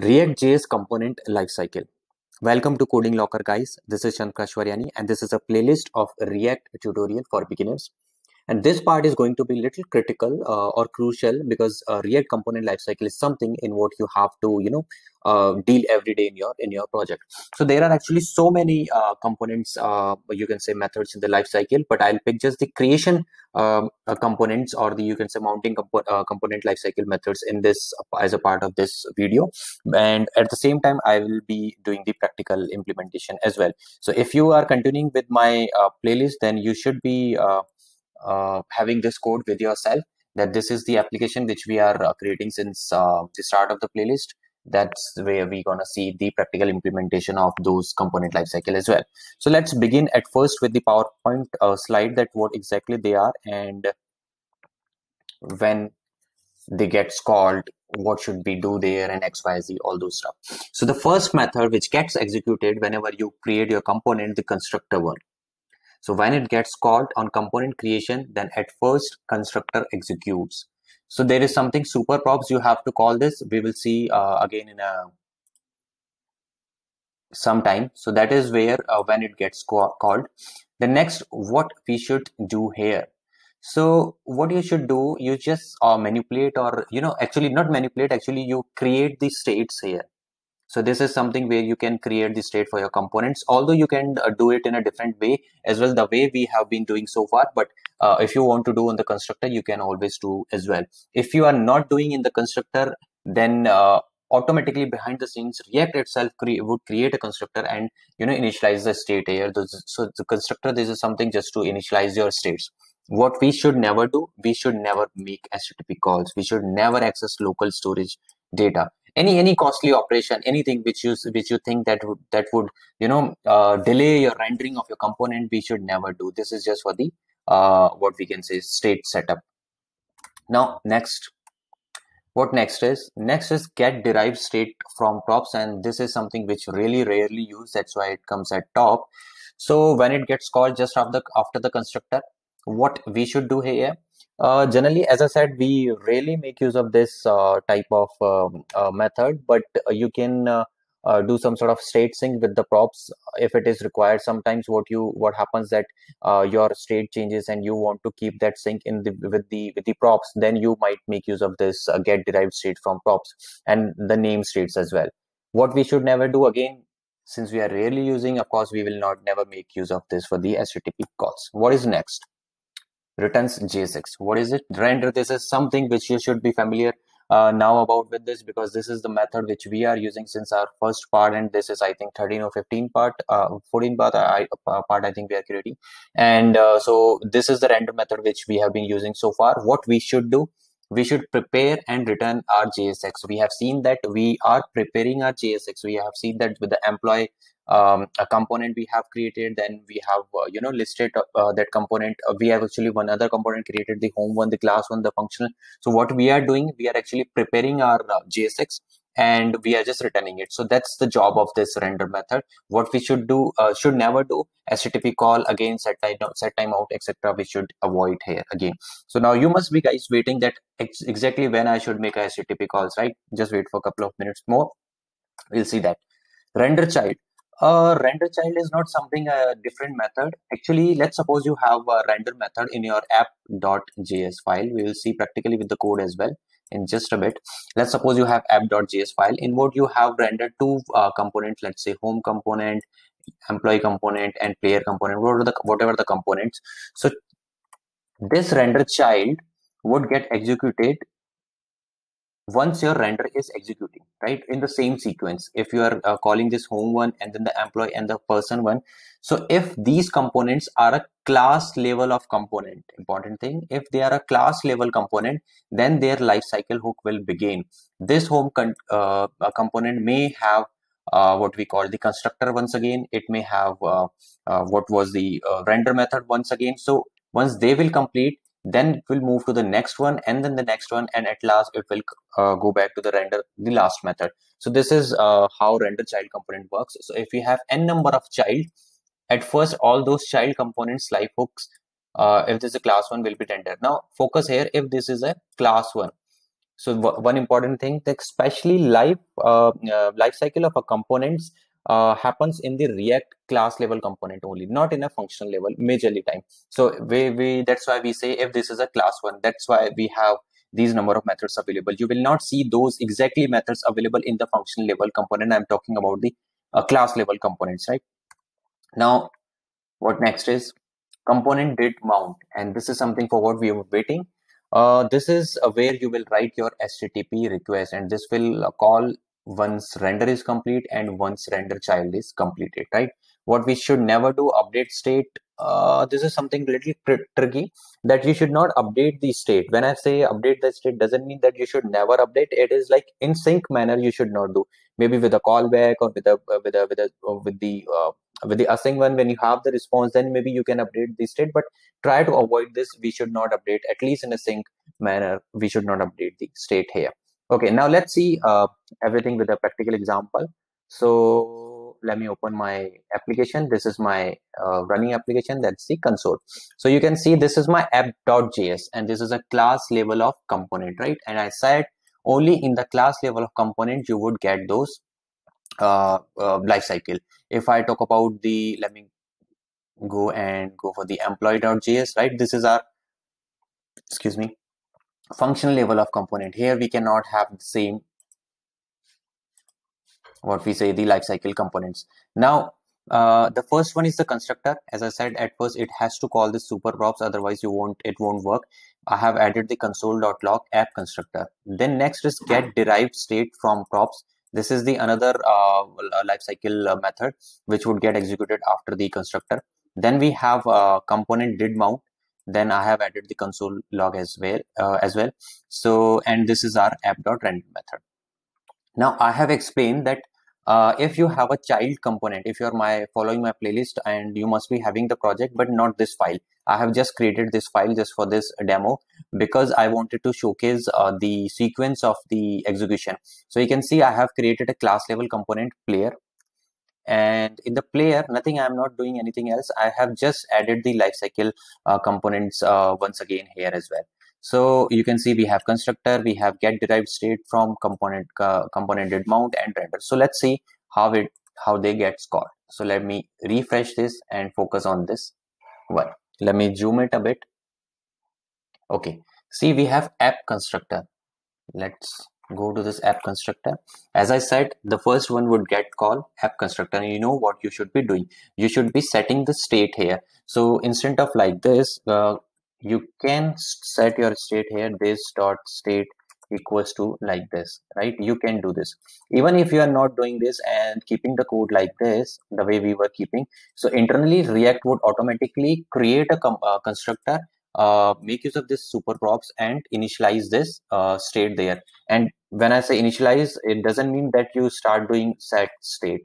React.js component lifecycle. Welcome to Coding Locker guys. This is Shankar and this is a playlist of React tutorial for beginners and this part is going to be little critical uh, or crucial because uh, react component lifecycle is something in what you have to you know uh, deal every day in your in your project. So there are actually so many uh, components uh, you can say methods in the lifecycle but i'll pick just the creation um, uh, components or the you can say mounting compo component lifecycle methods in this as a part of this video. And at the same time i will be doing the practical implementation as well. So if you are continuing with my playlist then you should be uh, having this code with yourself that this is the application which we are uh, creating since uh, the start of the playlist. That's where we're gonna see the practical implementation of those component lifecycle as well. So let's begin at first with the powerpoint uh, slide that what exactly they are and when they gets called what should we do there and xyz all those stuff. So the first method which gets executed whenever you create your component the constructor one so when it gets called on component creation, then at first constructor executes. So there is something super props you have to call this. We will see uh, again in a some time. So that is where uh, when it gets called. The next, what we should do here. So what you should do, you just uh, manipulate or, you know, actually not manipulate, actually you create the states here. So this is something where you can create the state for your components, although you can uh, do it in a different way as well, the way we have been doing so far. But uh, if you want to do on the constructor, you can always do as well. If you are not doing in the constructor, then uh, automatically behind the scenes react itself cre would create a constructor and you know initialize the state here so the constructor this is something just to initialize your states what we should never do we should never make http calls we should never access local storage data any any costly operation anything which you which you think that would that would you know uh, delay your rendering of your component we should never do. This is just for the uh, what we can say state setup. Now next. What next is? Next is get derived state from props and this is something which really rarely used. That's why it comes at top. So when it gets called just after the after the constructor what we should do here uh, generally, as I said, we rarely make use of this uh, type of um, uh, method, but uh, you can uh, uh, do some sort of state sync with the props if it is required. Sometimes what you what happens that your state changes and you want to keep that sync in the with the with the props, then you might make use of this get derived state from props and the name states as well. What we should never do again, since we are rarely using, of course, we will not never make use of this for the HTTP calls. What is next? Returns JSX. What is it? Render. This is something which you should be familiar uh, now about with this because this is the method which we are using since our first part and this is I think 13 or 15 part, uh, 14 part, I, uh, part I think we are creating. And uh, so this is the render method which we have been using so far. What we should do we should prepare and return our JSX. We have seen that we are preparing our JSX. We have seen that with the employee um, a component we have created, then we have uh, you know listed uh, that component. Uh, we have actually one other component created, the home one, the class one, the functional. So what we are doing, we are actually preparing our uh, JSX and we are just returning it. So that's the job of this render method. What we should do uh, should never do http call again set time set timeout etc we should avoid here again. So now you must be guys waiting that ex exactly when i should make a http calls right? Just wait for a couple of minutes more. We'll see that. Render child. A render child is not something a different method. Actually, let's suppose you have a render method in your app.js file. We will see practically with the code as well in just a bit. Let's suppose you have app.js file in what you have rendered two uh, components, let's say home component, employee component, and player component, whatever the, whatever the components. So this render child would get executed once your render is executing right in the same sequence if you are uh, calling this home one and then the employee and the person one so if these components are a class level of component important thing if they are a class level component then their lifecycle hook will begin. This home uh, component may have uh, what we call the constructor once again. It may have uh, uh, what was the uh, render method once again. So once they will complete then it will move to the next one and then the next one and at last it will uh, go back to the render the last method. So this is uh, how render child component works. So if we have n number of child at first all those child components life hooks uh, if this is a class one will be rendered. Now focus here if this is a class one. So one important thing that especially life uh, uh, life cycle of a components uh, happens in the react class level component only not in a functional level majorly time. So we, we that's why we say if this is a class one that's why we have these number of methods available. You will not see those exactly methods available in the functional level component. I'm talking about the uh, class level components right? Now what next is? Component did mount and this is something for what we are waiting. Uh, this is uh, where you will write your http request and this will uh, call once render is complete and once render child is completed right? What we should never do update state uh, this is something little tr tricky that you should not update the state. When i say update the state doesn't mean that you should never update. It is like in sync manner you should not do. Maybe with a callback or with a with a with a with the uh, with the async one when you have the response then maybe you can update the state. But try to avoid this we should not update at least in a sync manner we should not update the state here okay now let's see uh, everything with a practical example. So let me open my application. This is my uh, running application. That's the console. So you can see this is my app.js and this is a class level of component right? And i said only in the class level of component you would get those uh, uh, life cycle. If i talk about the let me go and go for the employee.js right? This is our excuse me functional level of component. Here we cannot have the same what we say the lifecycle components. Now uh, the first one is the constructor. As i said at first it has to call the super props otherwise you won't it won't work. I have added the console.log app constructor. Then next is get derived state from props. This is the another uh, lifecycle uh, method which would get executed after the constructor. Then we have uh, component did mount then I have added the console log as well uh, as well. So and this is our app.render method. Now I have explained that uh, if you have a child component if you're my following my playlist and you must be having the project but not this file. I have just created this file just for this demo because I wanted to showcase uh, the sequence of the execution. So you can see I have created a class level component player and in the player nothing i'm not doing anything else. I have just added the lifecycle uh, components uh, once again here as well. So you can see we have constructor we have get derived state from component uh, component mount and render. So let's see how it how they get scored. So let me refresh this and focus on this one. Let me zoom it a bit. Okay. See we have app constructor. Let's go to this app constructor. As i said the first one would get called app constructor and you know what you should be doing. You should be setting the state here. So instead of like this uh, you can set your state here this dot state equals to like this right? You can do this. Even if you are not doing this and keeping the code like this the way we were keeping so internally react would automatically create a uh, constructor uh, make use of this super props and initialize this uh, state there. And when i say initialize it doesn't mean that you start doing set state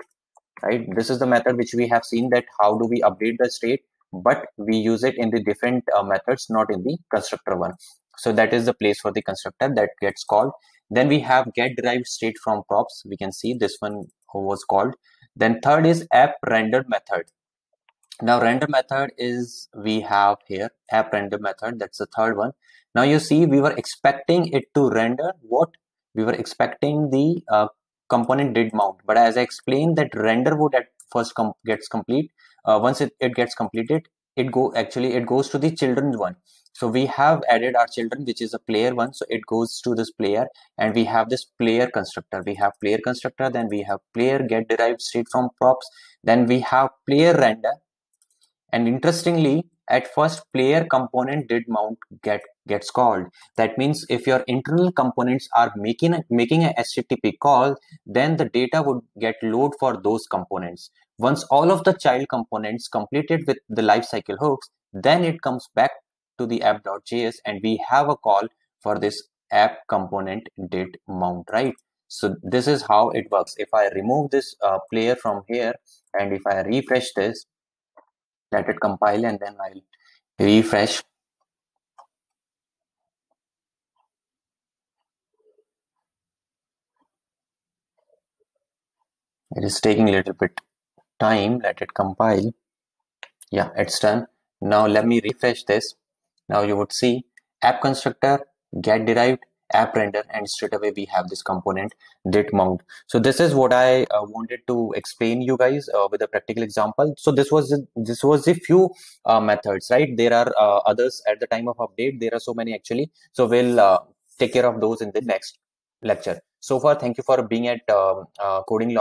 right? This is the method which we have seen that how do we update the state but we use it in the different uh, methods not in the constructor one. So that is the place for the constructor that gets called. Then we have get derived state from props. We can see this one was called. Then third is app render method now render method is we have here. App render method. That's the third one. Now you see we were expecting it to render what? We were expecting the uh, component did mount. But as i explained that render would at first com gets complete. Uh, once it, it gets completed it go actually it goes to the children's one. So we have added our children which is a player one. So it goes to this player and we have this player constructor. We have player constructor then we have player get derived state from props. Then we have player render and interestingly at first player component did mount get gets called. That means if your internal components are making a, making a http call then the data would get load for those components. Once all of the child components completed with the lifecycle hooks then it comes back to the app.js and we have a call for this app component did mount right? So this is how it works. If i remove this uh, player from here and if i refresh this let it compile and then i'll refresh. It is taking a little bit time. Let it compile. Yeah it's done. Now let me refresh this. Now you would see app constructor get derived app render and straight away we have this component did mount. So this is what i uh, wanted to explain you guys uh, with a practical example. So this was this was a few uh, methods right? There are uh, others at the time of update. There are so many actually. So we'll uh, take care of those in the next lecture. So far thank you for being at um, coding